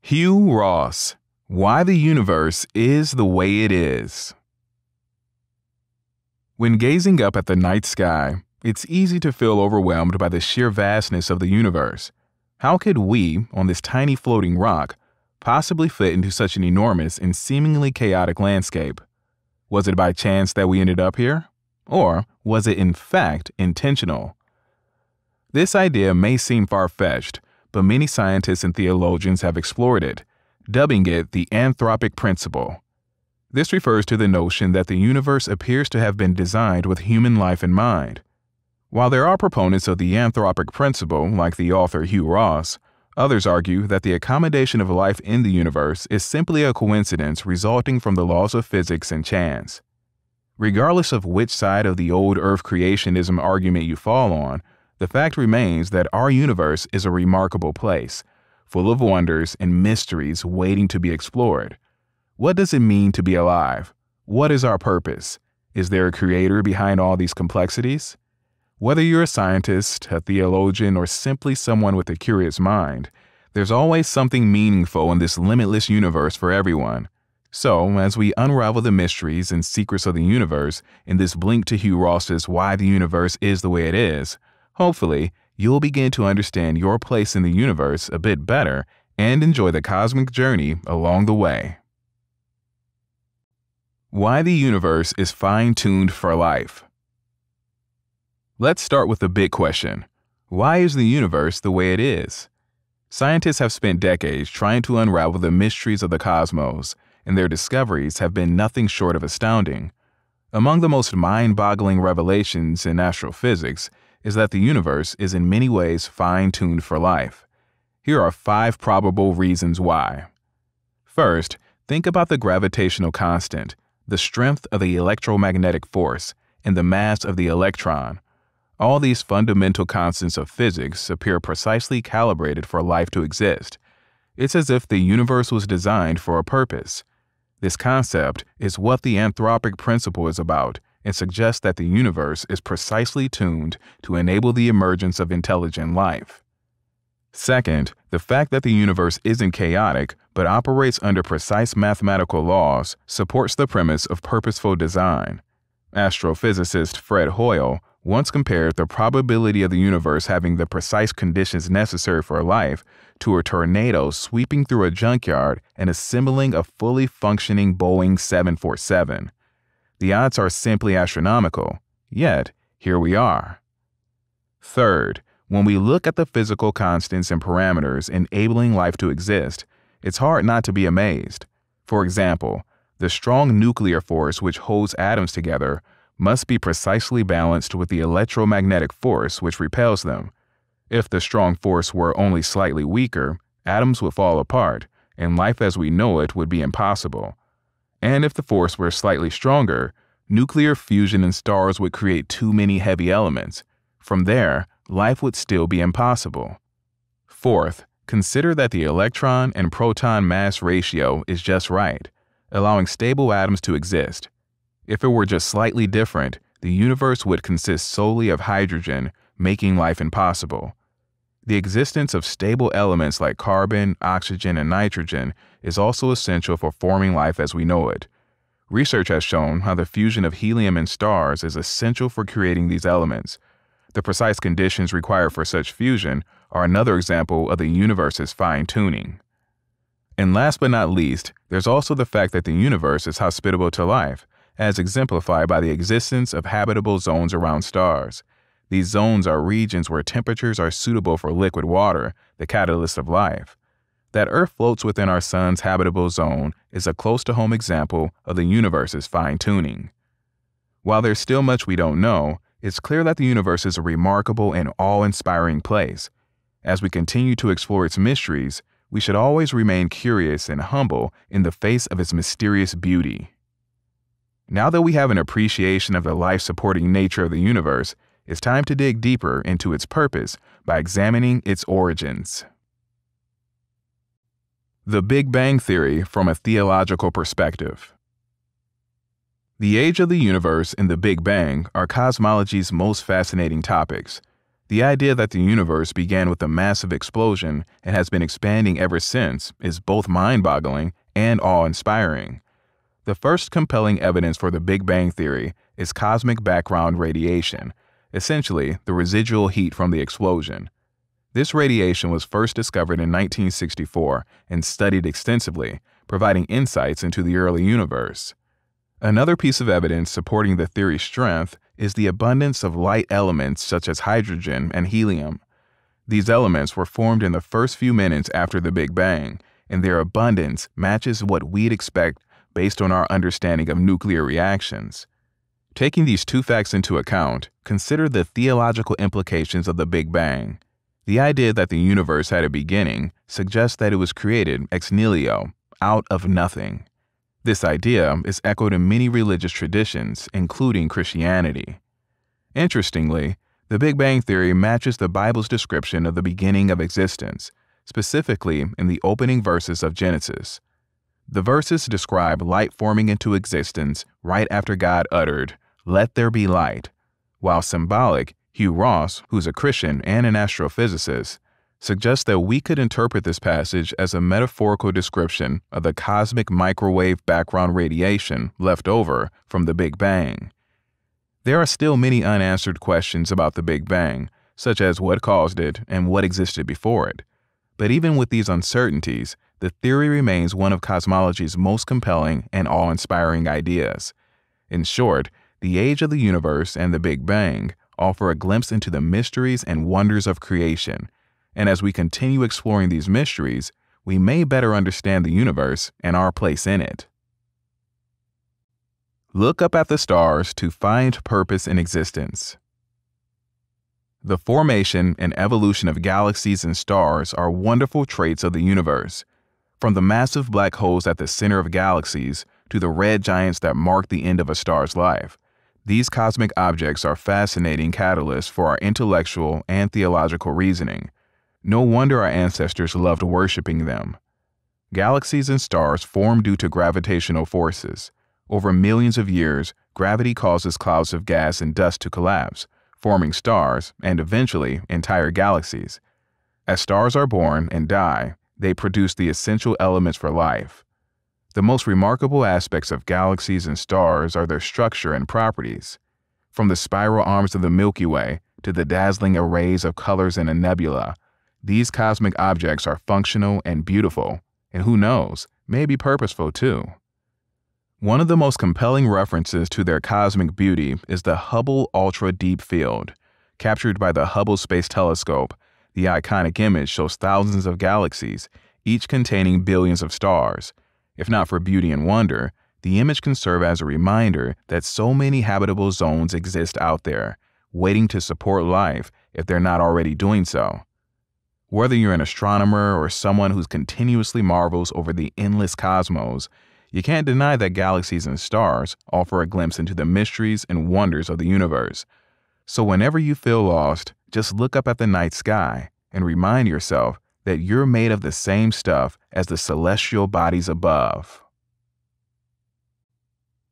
Hugh Ross Why the Universe is the Way It Is. When gazing up at the night sky, it's easy to feel overwhelmed by the sheer vastness of the universe. How could we, on this tiny floating rock, possibly fit into such an enormous and seemingly chaotic landscape? Was it by chance that we ended up here? Or was it in fact intentional? This idea may seem far fetched, but many scientists and theologians have explored it, dubbing it the anthropic principle. This refers to the notion that the universe appears to have been designed with human life in mind. While there are proponents of the anthropic principle, like the author Hugh Ross, others argue that the accommodation of life in the universe is simply a coincidence resulting from the laws of physics and chance. Regardless of which side of the old Earth creationism argument you fall on, the fact remains that our universe is a remarkable place, full of wonders and mysteries waiting to be explored. What does it mean to be alive? What is our purpose? Is there a creator behind all these complexities? Whether you're a scientist, a theologian, or simply someone with a curious mind, there's always something meaningful in this limitless universe for everyone. So, as we unravel the mysteries and secrets of the universe in this blink to Hugh Ross's Why the Universe is the Way It Is, Hopefully, you'll begin to understand your place in the universe a bit better and enjoy the cosmic journey along the way. Why the universe is fine tuned for life. Let's start with the big question Why is the universe the way it is? Scientists have spent decades trying to unravel the mysteries of the cosmos, and their discoveries have been nothing short of astounding. Among the most mind boggling revelations in astrophysics is that the universe is in many ways fine tuned for life. Here are five probable reasons why. First, think about the gravitational constant, the strength of the electromagnetic force, and the mass of the electron. All these fundamental constants of physics appear precisely calibrated for life to exist. It's as if the universe was designed for a purpose. This concept is what the anthropic principle is about and suggests that the universe is precisely tuned to enable the emergence of intelligent life. Second, the fact that the universe isn't chaotic but operates under precise mathematical laws supports the premise of purposeful design. Astrophysicist Fred Hoyle once compared the probability of the universe having the precise conditions necessary for life to a tornado sweeping through a junkyard and assembling a fully functioning Boeing 747. The odds are simply astronomical, yet here we are. Third, when we look at the physical constants and parameters enabling life to exist, it's hard not to be amazed. For example, the strong nuclear force which holds atoms together must be precisely balanced with the electromagnetic force which repels them. If the strong force were only slightly weaker, atoms would fall apart, and life as we know it would be impossible. And if the force were slightly stronger, nuclear fusion in stars would create too many heavy elements. From there, life would still be impossible. Fourth, consider that the electron and proton mass ratio is just right, allowing stable atoms to exist. If it were just slightly different, the universe would consist solely of hydrogen, making life impossible. The existence of stable elements like carbon, oxygen, and nitrogen is also essential for forming life as we know it. Research has shown how the fusion of helium in stars is essential for creating these elements. The precise conditions required for such fusion are another example of the universe's fine tuning. And last but not least, there's also the fact that the universe is hospitable to life, as exemplified by the existence of habitable zones around stars. These zones are regions where temperatures are suitable for liquid water, the catalyst of life. That Earth floats within our Sun's habitable zone is a close to home example of the universe's fine tuning. While there's still much we don't know, it's clear that the universe is a remarkable and awe inspiring place. As we continue to explore its mysteries, we should always remain curious and humble in the face of its mysterious beauty. Now that we have an appreciation of the life supporting nature of the universe, it's time to dig deeper into its purpose by examining its origins. The Big Bang Theory from a Theological Perspective The age of the universe and the Big Bang are cosmology's most fascinating topics. The idea that the universe began with a massive explosion and has been expanding ever since is both mind boggling and awe inspiring. The first compelling evidence for the Big Bang Theory is cosmic background radiation, essentially the residual heat from the explosion. This radiation was first discovered in 1964 and studied extensively, providing insights into the early universe. Another piece of evidence supporting the theory's strength is the abundance of light elements such as hydrogen and helium. These elements were formed in the first few minutes after the Big Bang, and their abundance matches what we'd expect based on our understanding of nuclear reactions. Taking these two facts into account, consider the theological implications of the Big Bang. The idea that the universe had a beginning suggests that it was created ex nihilo, out of nothing. This idea is echoed in many religious traditions, including Christianity. Interestingly, the Big Bang Theory matches the Bible's description of the beginning of existence, specifically in the opening verses of Genesis. The verses describe light forming into existence right after God uttered, Let there be light, while symbolic, Hugh Ross, who's a Christian and an astrophysicist, suggests that we could interpret this passage as a metaphorical description of the cosmic microwave background radiation left over from the Big Bang. There are still many unanswered questions about the Big Bang, such as what caused it and what existed before it. But even with these uncertainties, the theory remains one of cosmology's most compelling and awe inspiring ideas. In short, the age of the universe and the Big Bang offer a glimpse into the mysteries and wonders of creation and as we continue exploring these mysteries, we may better understand the universe and our place in it. Look up at the stars to find purpose in existence. The formation and evolution of galaxies and stars are wonderful traits of the universe. From the massive black holes at the center of galaxies to the red giants that mark the end of a star's life, these cosmic objects are fascinating catalysts for our intellectual and theological reasoning. No wonder our ancestors loved worshiping them. Galaxies and stars form due to gravitational forces. Over millions of years, gravity causes clouds of gas and dust to collapse, forming stars and eventually entire galaxies. As stars are born and die, they produce the essential elements for life. The most remarkable aspects of galaxies and stars are their structure and properties. From the spiral arms of the Milky Way to the dazzling arrays of colors in a nebula, these cosmic objects are functional and beautiful, and who knows, may be purposeful too. One of the most compelling references to their cosmic beauty is the Hubble Ultra Deep Field. Captured by the Hubble Space Telescope, the iconic image shows thousands of galaxies, each containing billions of stars. If not for beauty and wonder, the image can serve as a reminder that so many habitable zones exist out there, waiting to support life if they're not already doing so. Whether you're an astronomer or someone who continuously marvels over the endless cosmos, you can't deny that galaxies and stars offer a glimpse into the mysteries and wonders of the universe. So whenever you feel lost, just look up at the night sky and remind yourself that you're made of the same stuff as the celestial bodies above.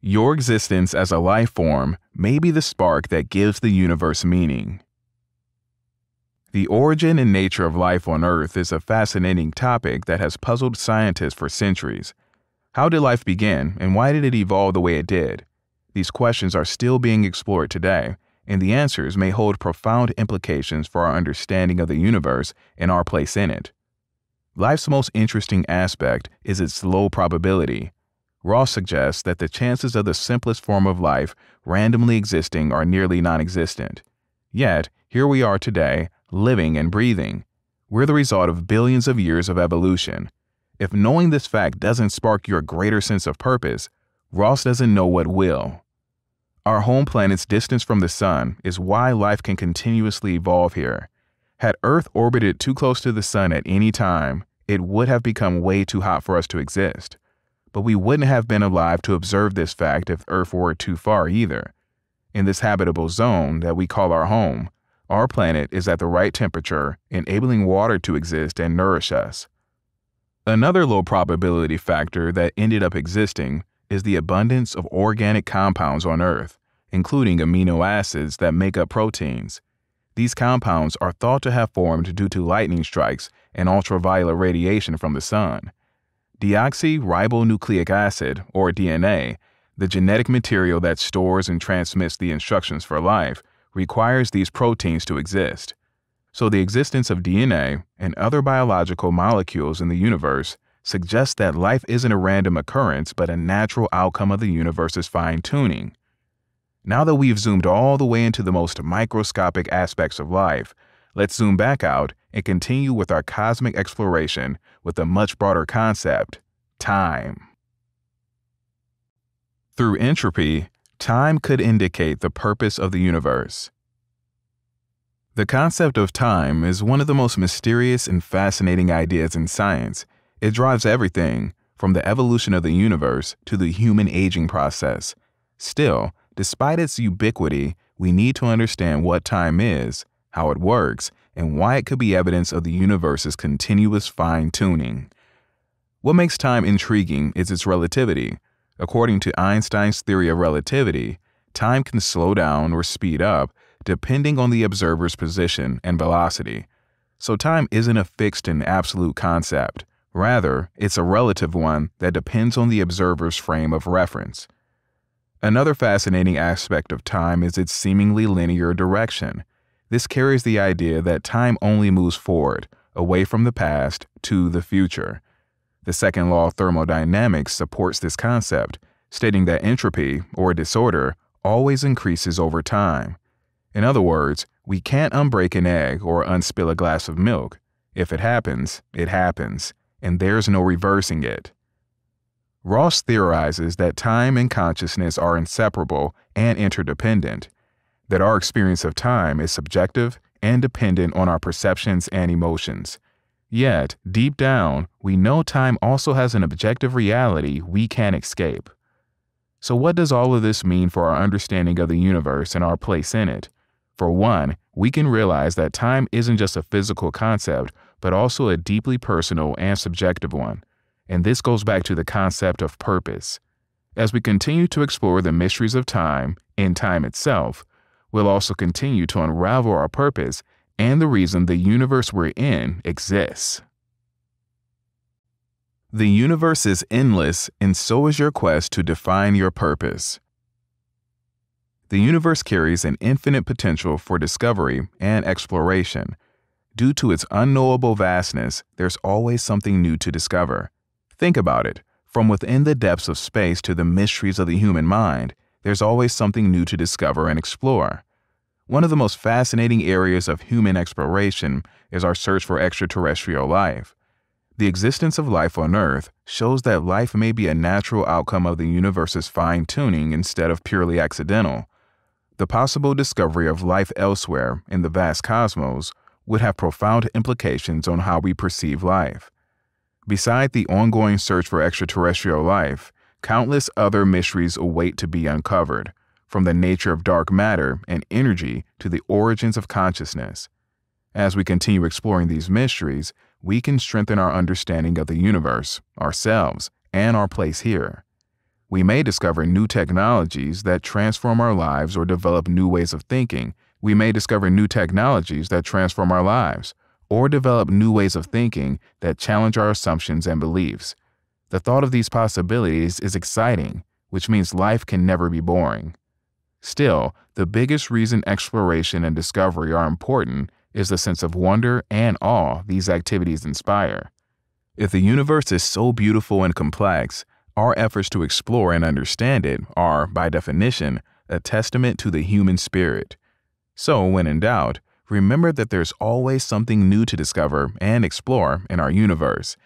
Your existence as a life form may be the spark that gives the universe meaning. The origin and nature of life on Earth is a fascinating topic that has puzzled scientists for centuries. How did life begin, and why did it evolve the way it did? These questions are still being explored today, and the answers may hold profound implications for our understanding of the universe and our place in it. Life's most interesting aspect is its low probability. Ross suggests that the chances of the simplest form of life randomly existing are nearly non existent. Yet, here we are today, living and breathing. We're the result of billions of years of evolution. If knowing this fact doesn't spark your greater sense of purpose, Ross doesn't know what will. Our home planet's distance from the sun is why life can continuously evolve here. Had Earth orbited too close to the sun at any time, it would have become way too hot for us to exist. But we wouldn't have been alive to observe this fact if Earth were too far either. In this habitable zone that we call our home, our planet is at the right temperature, enabling water to exist and nourish us. Another low probability factor that ended up existing is the abundance of organic compounds on Earth, including amino acids that make up proteins. These compounds are thought to have formed due to lightning strikes and ultraviolet radiation from the sun. Deoxyribonucleic acid, or DNA, the genetic material that stores and transmits the instructions for life, requires these proteins to exist. So, the existence of DNA and other biological molecules in the universe suggests that life isn't a random occurrence but a natural outcome of the universe's fine tuning. Now that we've zoomed all the way into the most microscopic aspects of life, let's zoom back out and continue with our cosmic exploration with a much broader concept time. Through entropy, time could indicate the purpose of the universe. The concept of time is one of the most mysterious and fascinating ideas in science. It drives everything, from the evolution of the universe to the human aging process. Still, despite its ubiquity, we need to understand what time is, how it works, and why it could be evidence of the universe's continuous fine tuning. What makes time intriguing is its relativity. According to Einstein's theory of relativity, time can slow down or speed up depending on the observer's position and velocity. So time isn't a fixed and absolute concept. Rather, it's a relative one that depends on the observer's frame of reference. Another fascinating aspect of time is its seemingly linear direction. This carries the idea that time only moves forward, away from the past, to the future. The second law of thermodynamics supports this concept, stating that entropy, or disorder, always increases over time. In other words, we can't unbreak an egg or unspill a glass of milk. If it happens, it happens, and there's no reversing it. Ross theorizes that time and consciousness are inseparable and interdependent, that our experience of time is subjective and dependent on our perceptions and emotions. Yet, deep down, we know time also has an objective reality we can't escape. So, what does all of this mean for our understanding of the universe and our place in it? For one, we can realize that time isn't just a physical concept, but also a deeply personal and subjective one. And this goes back to the concept of purpose. As we continue to explore the mysteries of time and time itself, we'll also continue to unravel our purpose and the reason the universe we're in exists. The universe is endless, and so is your quest to define your purpose. The universe carries an infinite potential for discovery and exploration. Due to its unknowable vastness, there's always something new to discover. Think about it. From within the depths of space to the mysteries of the human mind, there's always something new to discover and explore. One of the most fascinating areas of human exploration is our search for extraterrestrial life. The existence of life on Earth shows that life may be a natural outcome of the universe's fine tuning instead of purely accidental. The possible discovery of life elsewhere in the vast cosmos would have profound implications on how we perceive life. Beside the ongoing search for extraterrestrial life, countless other mysteries await to be uncovered, from the nature of dark matter and energy to the origins of consciousness. As we continue exploring these mysteries, we can strengthen our understanding of the universe, ourselves, and our place here. We may discover new technologies that transform our lives or develop new ways of thinking. We may discover new technologies that transform our lives or develop new ways of thinking that challenge our assumptions and beliefs. The thought of these possibilities is exciting, which means life can never be boring. Still, the biggest reason exploration and discovery are important is the sense of wonder and awe these activities inspire. If the universe is so beautiful and complex, our efforts to explore and understand it are, by definition, a testament to the human spirit. So, when in doubt, remember that there's always something new to discover and explore in our universe.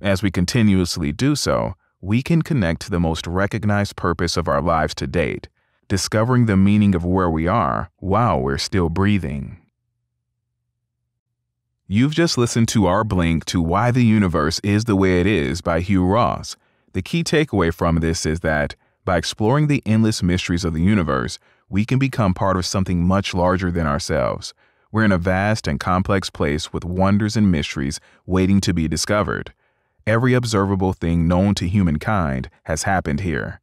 As we continuously do so, we can connect to the most recognized purpose of our lives to date, discovering the meaning of where we are while we're still breathing. You've just listened to our blink to Why the Universe is the Way It Is by Hugh Ross. The key takeaway from this is that by exploring the endless mysteries of the universe, we can become part of something much larger than ourselves. We're in a vast and complex place with wonders and mysteries waiting to be discovered. Every observable thing known to humankind has happened here.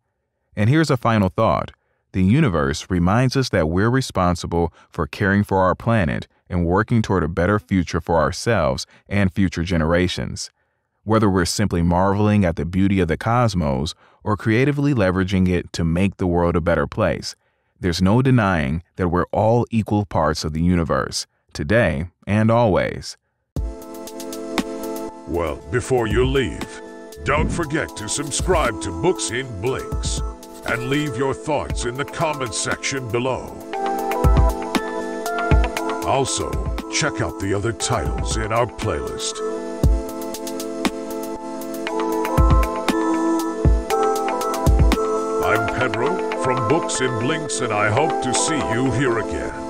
And here's a final thought the universe reminds us that we're responsible for caring for our planet and working toward a better future for ourselves and future generations. Whether we're simply marveling at the beauty of the cosmos or creatively leveraging it to make the world a better place, there's no denying that we're all equal parts of the universe, today and always. Well, before you leave, don't forget to subscribe to Books in Blinks and leave your thoughts in the comments section below. Also, check out the other titles in our playlist. Books in Blinks, and I hope to see you here again.